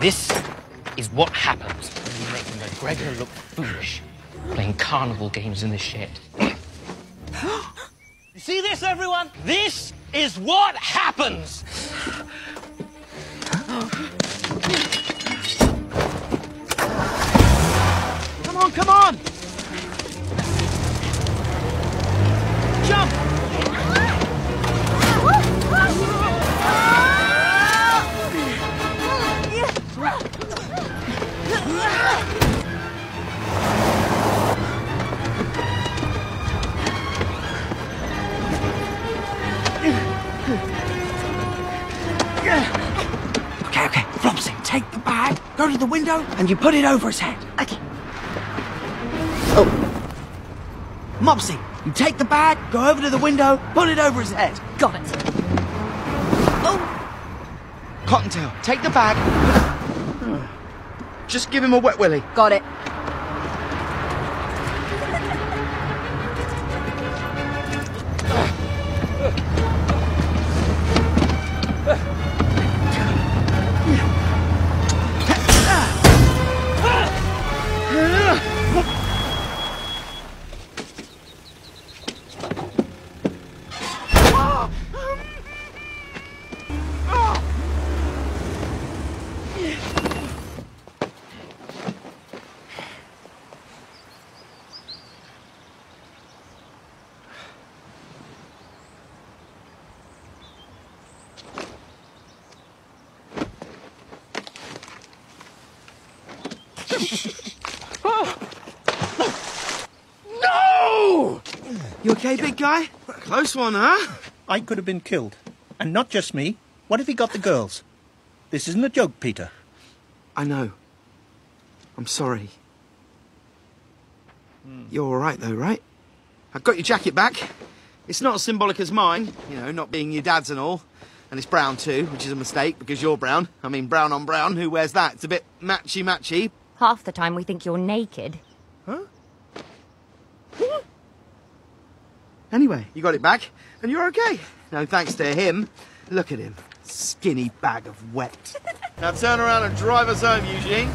This is what happens when you make McGregor look foolish, playing carnival games in the shed. you see this, everyone? This is what happens! Come on, come on! Okay, okay. Flopsy, take the bag, go to the window, and you put it over his head. Okay. Oh. Mopsy, you take the bag, go over to the window, put it over his head. Got it. Oh! Cottontail, take the bag. Just give him a wet willy. Got it. You okay, big guy? Close one, huh? I could have been killed. And not just me. What if he got the girls? This isn't a joke, Peter. I know. I'm sorry. You're all right, though, right? I've got your jacket back. It's not as symbolic as mine, you know, not being your dad's and all. And it's brown too, which is a mistake because you're brown. I mean, brown on brown. Who wears that? It's a bit matchy matchy. Half the time we think you're naked. Anyway, you got it back, and you're okay. No thanks to him. Look at him. Skinny bag of wet. now turn around and drive us home, Eugene.